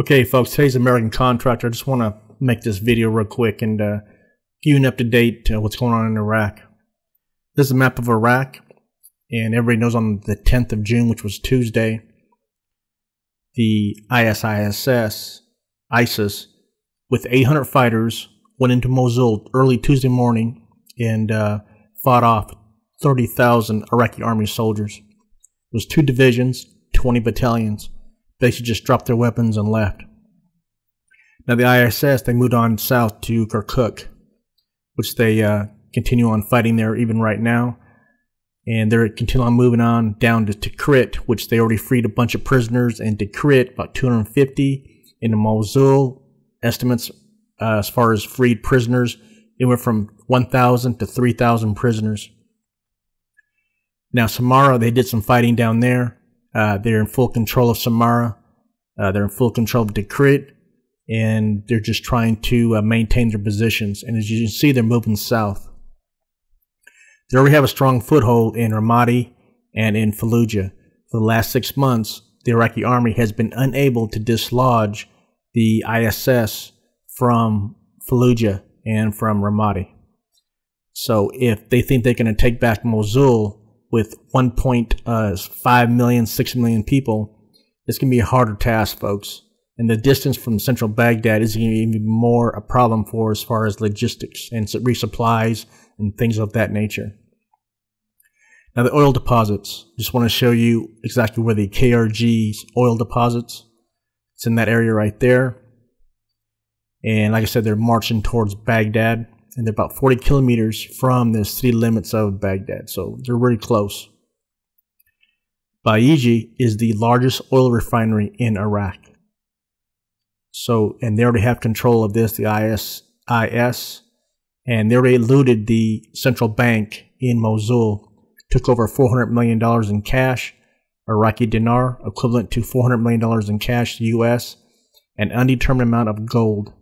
Okay, folks, today's American Contractor. I just want to make this video real quick and uh, give you an up to date uh, what's going on in Iraq. This is a map of Iraq, and everybody knows on the 10th of June, which was Tuesday, the ISISS, ISIS, with 800 fighters, went into Mosul early Tuesday morning and uh, fought off 30,000 Iraqi army soldiers. It was two divisions, 20 battalions they should just drop their weapons and left. Now the ISS, they moved on south to Kirkuk, which they uh, continue on fighting there even right now. And they're continuing on moving on down to Tikrit, which they already freed a bunch of prisoners in Tikrit, about 250. In the Mosul, estimates uh, as far as freed prisoners, it went from 1,000 to 3,000 prisoners. Now, Samarra, they did some fighting down there. Uh, they're in full control of Samarra. Uh, they're in full control of Tikrit, and they're just trying to uh, maintain their positions. And as you can see, they're moving south. They already have a strong foothold in Ramadi and in Fallujah. For the last six months, the Iraqi army has been unable to dislodge the ISS from Fallujah and from Ramadi. So if they think they're going to take back Mosul, with uh, 1.5 million, 6 million people, it's going to be a harder task, folks. And the distance from central Baghdad is going to be even more a problem for as far as logistics and resupplies and things of that nature. Now, the oil deposits. Just want to show you exactly where the KRG's oil deposits. It's in that area right there. And like I said, they're marching towards Baghdad and they're about 40 kilometers from the city limits of Baghdad, so they're really close. Baiji is the largest oil refinery in Iraq. So, and they already have control of this, the ISIS, and they already looted the central bank in Mosul, took over $400 million in cash, Iraqi dinar, equivalent to $400 million in cash US, an undetermined amount of gold.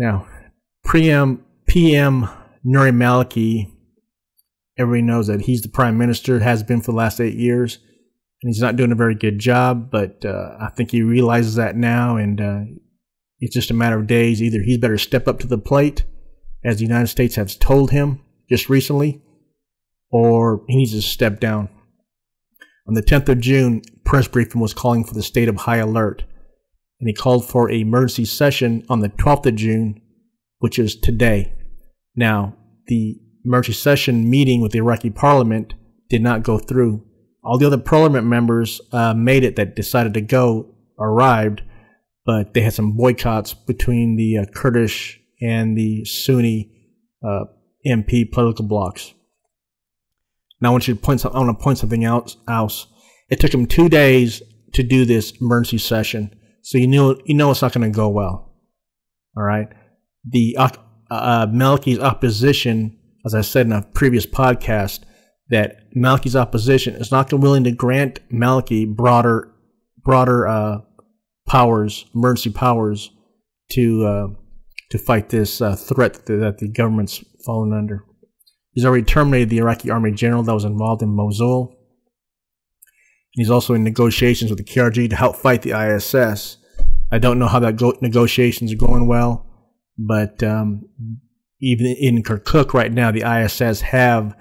Now, PM, PM Nouri Maliki, everybody knows that he's the prime minister, has been for the last eight years, and he's not doing a very good job, but uh, I think he realizes that now, and uh, it's just a matter of days. Either he's better step up to the plate, as the United States has told him just recently, or he needs to step down. On the 10th of June, press briefing was calling for the state of high alert and he called for a emergency session on the 12th of June, which is today. Now, the emergency session meeting with the Iraqi parliament did not go through. All the other parliament members uh, made it that decided to go arrived, but they had some boycotts between the uh, Kurdish and the Sunni uh, MP political blocks. Now, I want you to point. I want to point something. Else, it took them two days to do this emergency session. So you know you know it's not going to go well. All right. The uh, uh, Maliki's opposition, as I said in a previous podcast, that Maliki's opposition is not willing to grant Maliki broader broader uh, powers, emergency powers, to uh, to fight this uh, threat that the government's fallen under. He's already terminated the Iraqi army general that was involved in Mosul. He's also in negotiations with the KRG to help fight the ISS. I don't know how that go- negotiations are going well, but um, even in Kirkuk right now, the ISS have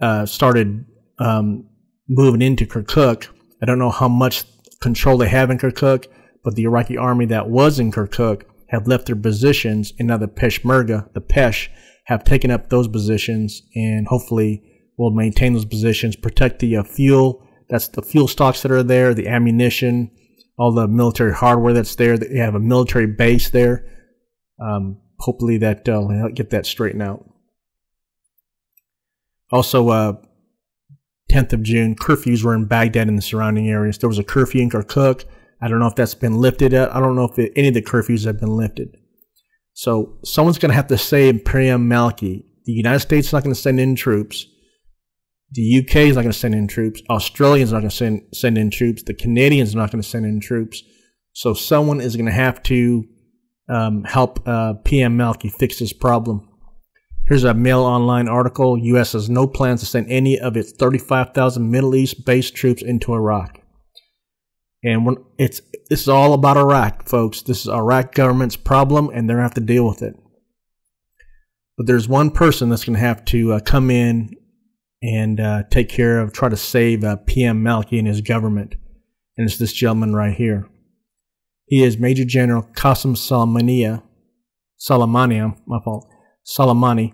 uh, started um, moving into Kirkuk. I don't know how much control they have in Kirkuk, but the Iraqi army that was in Kirkuk have left their positions, and now the Peshmerga, the Pesh, have taken up those positions, and hopefully will maintain those positions, protect the uh, fuel that's the fuel stocks that are there, the ammunition, all the military hardware that's there. They have a military base there. Um, hopefully that uh, will get that straightened out. Also, uh, 10th of June, curfews were in Baghdad and the surrounding areas. There was a curfew in Kirkuk. I don't know if that's been lifted. I don't know if it, any of the curfews have been lifted. So someone's going to have to say in Priyam Maliki, the United States is not going to send in troops. The UK is not going to send in troops. Australians are not going to send send in troops. The Canadians are not going to send in troops. So someone is going to have to um, help uh, PM Malky fix this problem. Here's a Mail Online article. U.S. has no plans to send any of its 35,000 Middle East based troops into Iraq. And when it's this is all about Iraq, folks. This is Iraq government's problem, and they're gonna have to deal with it. But there's one person that's gonna have to uh, come in and uh, take care of, try to save uh, PM Maliki and his government, and it's this gentleman right here. He is Major General Qasem Soleimani, Soleimani, my fault, Soleimani,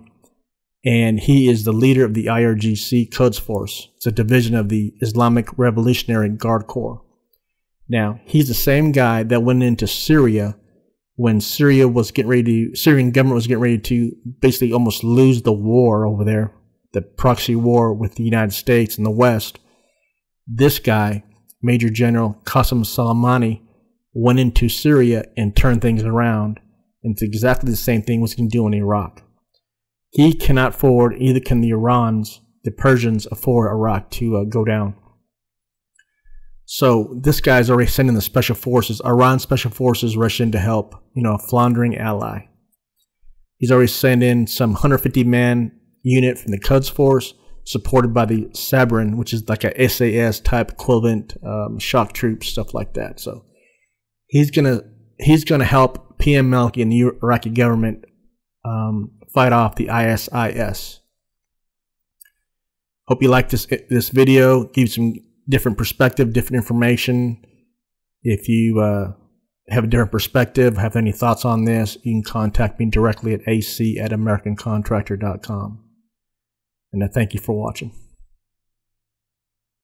and he is the leader of the IRGC Quds Force. It's a division of the Islamic Revolutionary Guard Corps. Now, he's the same guy that went into Syria when Syria was getting ready to, Syrian government was getting ready to basically almost lose the war over there, the proxy war with the United States and the West. This guy, Major General Qasem Soleimani, went into Syria and turned things around. And it's exactly the same thing was going to do in Iraq. He cannot afford, either can the Irans, the Persians afford Iraq to uh, go down. So this guy's already sending the special forces, Iran special forces rush in to help, you know, a floundering ally. He's already sent in some 150 man unit from the Quds force, supported by the Saberin, which is like a SAS type equivalent, um, shock troops, stuff like that. So he's gonna he's gonna help PM Maliki and the Iraqi government um, fight off the ISIS. Hope you like this this video. Give some different perspective, different information. If you uh, have a different perspective, have any thoughts on this, you can contact me directly at ac at americancontractor.com. And I thank you for watching.